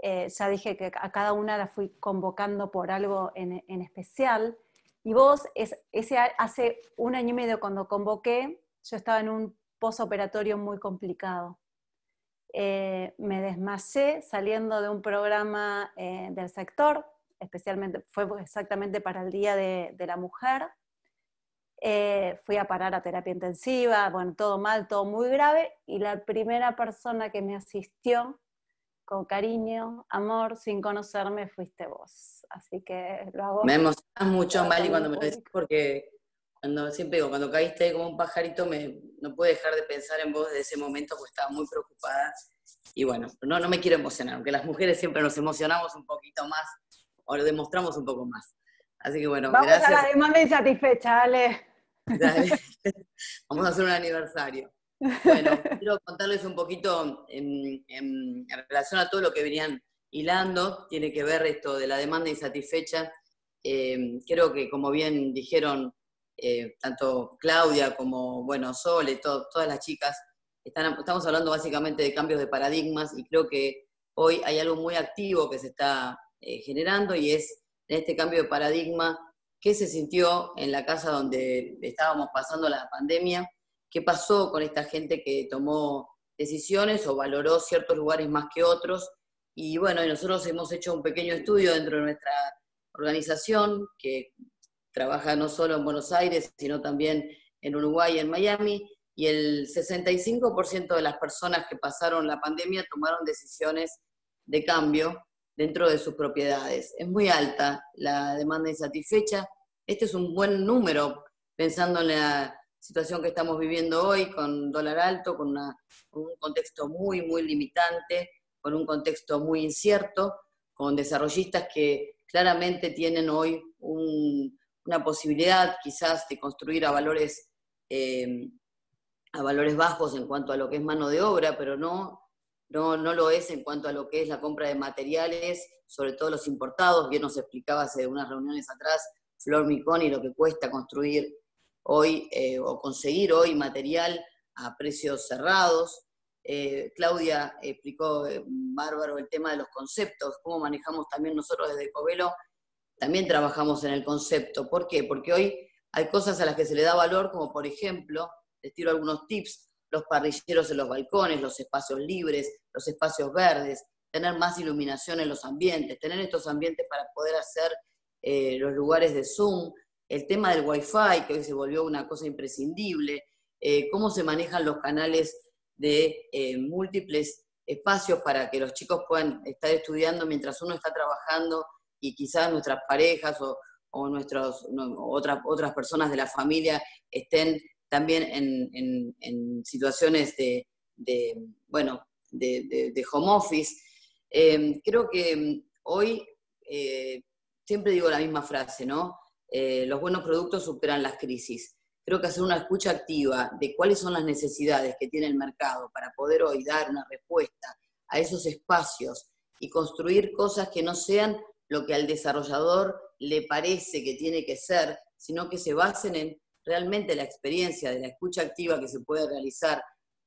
Eh, ya dije que a cada una la fui convocando por algo en, especial. Y vos, es, ese, hace un año y medio cuando convoqué, yo estaba en un posoperatorio muy complicado. Eh, me desmayé saliendo de un programa eh, del sector, especialmente, fue exactamente para el Día de la Mujer, eh, fui a parar a terapia intensiva, bueno, todo mal, todo muy grave, y la primera persona que me asistió con cariño, amor, sin conocerme, fuiste vos. Así que lo hago. Me emocionas mucho, Mali, cuando me lo decís, porque cuando siempre digo, cuando caíste como un pajarito, me, no pude dejar de pensar en vos desde ese momento, porque estaba muy preocupada. Y bueno, no, no me quiero emocionar, aunque las mujeres siempre nos emocionamos un poquito más, o lo demostramos un poco más. Así que bueno, Vamos a la demanda insatisfecha, Ale. Vamos a hacer un aniversario. Bueno, quiero contarles un poquito en, relación a todo lo que venían hilando, tiene que ver esto de la demanda insatisfecha. Eh, creo que, como bien dijeron eh, tanto Claudia como, bueno, Sole, todas las chicas, estamos hablando básicamente de cambios de paradigmas y creo que hoy hay algo muy activo que se está eh, generando y es en este cambio de paradigma qué se sintió en la casa donde estábamos pasando la pandemia, qué pasó con esta gente que tomó decisiones o valoró ciertos lugares más que otros. Y bueno, nosotros hemos hecho un pequeño estudio dentro de nuestra organización que trabaja no solo en Buenos Aires, sino también en Uruguay y en Miami, y el 65% de las personas que pasaron la pandemia tomaron decisiones de cambio dentro de sus propiedades. Es muy alta la demanda insatisfecha. Este es un buen número pensando en la situación que estamos viviendo hoy con dólar alto, con, un contexto muy, muy limitante, con un contexto muy incierto, con desarrollistas que claramente tienen hoy una posibilidad quizás de construir a valores, eh, a valores bajos en cuanto a lo que es mano de obra, pero no, no, no lo es en cuanto a lo que es la compra de materiales, sobre todo los importados. Bien nos explicaba hace unas reuniones atrás Flor Miconi lo que cuesta construir hoy eh, o conseguir hoy material a precios cerrados. Eh, Claudia explicó bárbaro el tema de los conceptos, cómo manejamos también nosotros desde Covelo, también trabajamos en el concepto. ¿Por qué? Porque hoy hay cosas a las que se le da valor, como por ejemplo, les tiro algunos tips, los parrilleros en los balcones, los espacios libres, los espacios verdes, tener más iluminación en los ambientes, tener estos ambientes para poder hacer los lugares de Zoom, el tema del Wi-Fi, que hoy se volvió una cosa imprescindible, eh, cómo se manejan los canales de eh, múltiples espacios para que los chicos puedan estar estudiando mientras uno está trabajando y quizás nuestras parejas o, nuestros, otras, otras personas de la familia estén también en, situaciones de, bueno, de, home office. Eh, creo que hoy, siempre digo la misma frase, ¿no? Eh, los buenos productos superan las crisis. Creo que hacer una escucha activa de cuáles son las necesidades que tiene el mercado para poder hoy dar una respuesta a esos espacios y construir cosas que no sean lo que al desarrollador le parece que tiene que ser, sino que se basen en realmente la experiencia de la escucha activa que se puede realizar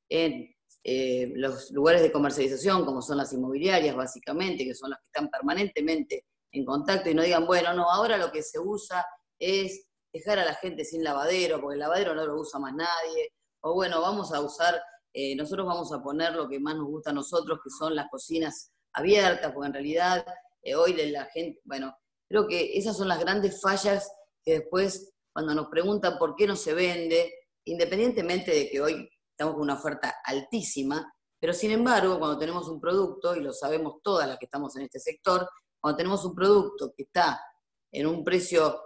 en eh, los lugares de comercialización, como son las inmobiliarias básicamente, que son las que están permanentemente en contacto y no digan, bueno, no, ahora lo que se usa es dejar a la gente sin lavadero, porque el lavadero no lo usa más nadie, o bueno, vamos a usar, eh, nosotros vamos a poner lo que más nos gusta a nosotros, que son las cocinas abiertas, porque en realidad eh, hoy la gente, bueno, creo que esas son las grandes fallas que después, cuando nos preguntan por qué no se vende, independientemente de que hoy estamos con una oferta altísima, pero sin embargo, cuando tenemos un producto, y lo sabemos todas las que estamos en este sector, cuando tenemos un producto que está en un precio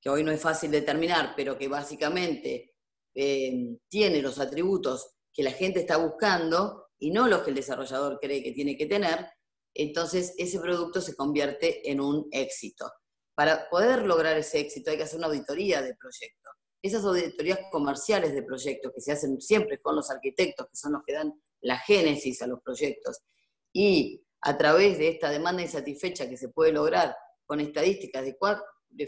que hoy no es fácil determinar, pero que básicamente eh, tiene los atributos que la gente está buscando y no los que el desarrollador cree que tiene que tener, entonces ese producto se convierte en un éxito. Para poder lograr ese éxito hay que hacer una auditoría de proyecto. Esas auditorías comerciales de proyectos que se hacen siempre con los arquitectos, que son los que dan la génesis a los proyectos, y a través de esta demanda insatisfecha que se puede lograr con estadísticas de cuáles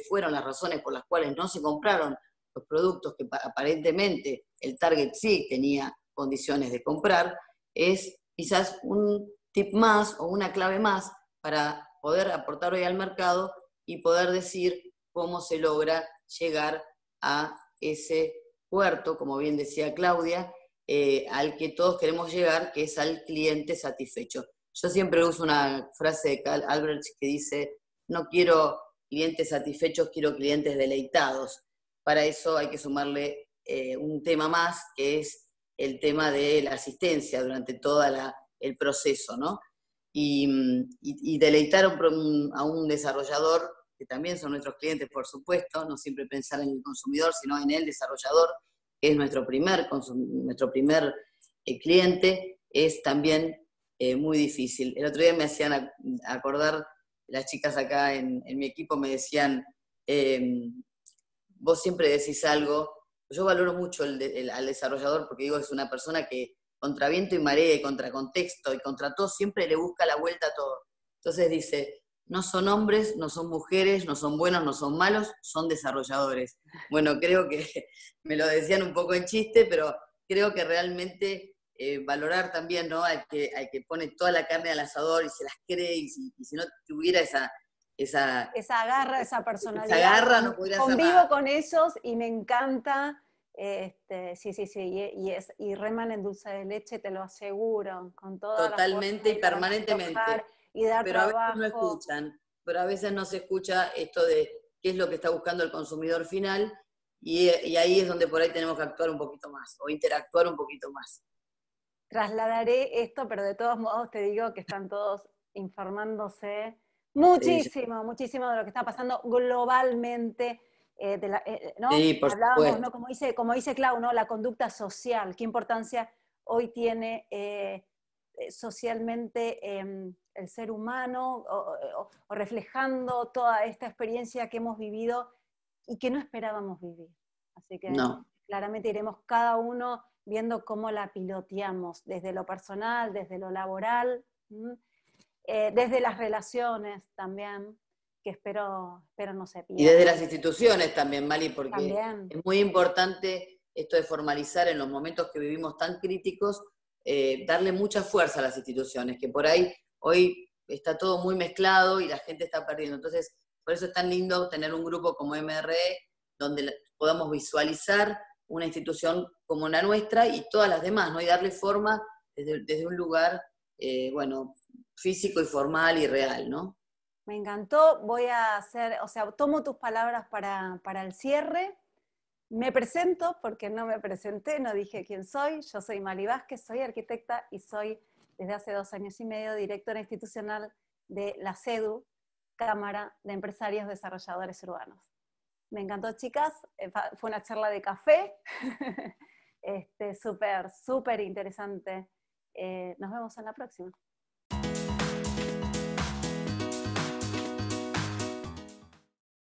fueron las razones por las cuales no se compraron los productos que aparentemente el target sí tenía condiciones de comprar, es quizás un tip más o una clave más para poder aportar hoy al mercado y poder decir cómo se logra llegar a ese puerto, como bien decía Claudia, eh, al que todos queremos llegar, que es al cliente satisfecho. Yo siempre uso una frase de Carl Albrecht que dice, no quiero clientes satisfechos, quiero clientes deleitados. Para eso hay que sumarle eh, un tema más, que es el tema de la asistencia durante todo el proceso, ¿no? Y, deleitar a un, desarrollador, que también son nuestros clientes, por supuesto, no siempre pensar en el consumidor, sino en el desarrollador, que es nuestro primer, nuestro primer eh, cliente, es también eh, muy difícil. El otro día me hacían acordar, las chicas acá en, mi equipo me decían, em, vos siempre decís algo, yo valoro mucho al desarrollador porque digo, es una persona que contra viento y marea y contra contexto y contra todo siempre le busca la vuelta a todo. Entonces dice, no son hombres, no son mujeres, no son buenos, no son malos, son desarrolladores. Bueno, creo que me lo decían un poco en chiste, pero creo que realmente eh, valorar también, ¿no? Al que, que pone toda la carne al asador y se las cree, y si, no tuviera esa, esa, esa garra, esa personalidad. Esa garra no podría Convivo nada. con ellos y me encanta. Este, sí, sí, sí, y, y es, y reman en dulce de leche, te lo aseguro, con toda Totalmente y permanentemente. Y dar pero a veces no escuchan, pero a veces no se escucha esto de qué es lo que está buscando el consumidor final y, y ahí es donde por ahí tenemos que actuar un poquito más o interactuar un poquito más. trasladaré esto, pero de todos modos te digo que están todos informándose muchísimo, muchísimo de lo que está pasando globalmente. Eh, de la- eh, ¿no? Sí, por Hablábamos, como, dice, como dice Clau, ¿no? la conducta social, qué importancia hoy tiene eh, eh, socialmente em, el ser humano o, o- o reflejando toda esta experiencia que hemos vivido y que no esperábamos vivir. Así que No. claramente iremos cada uno viendo cómo la piloteamos, desde lo personal, desde lo laboral. Eh, desde las relaciones también, que espero, espero no se Y pierdan. desde las instituciones también, Mali, porque También. es muy importante esto de formalizar en los momentos que vivimos tan críticos, eh, darle mucha fuerza a las instituciones, que por ahí hoy está todo muy mezclado y la gente está perdiendo. Entonces, por eso es tan lindo tener un grupo como MRE, donde podamos visualizar una institución como la nuestra y todas las demás, ¿no? Y darle forma desde, desde un lugar, eh, bueno, físico y formal y real, ¿no? Me encantó, voy a hacer, o sea, tomo tus palabras para, para el cierre. Me presento porque no me presenté, no dije quién soy. Yo soy Mali Vázquez, soy arquitecta y soy desde hace dos años y medio directora institucional de la CEDU, Cámara de Empresarios Desarrolladores Urbanos. Me encantó, chicas. eh, Fue una charla de café. este, súper, súper interesante. Eh, nos vemos en la próxima.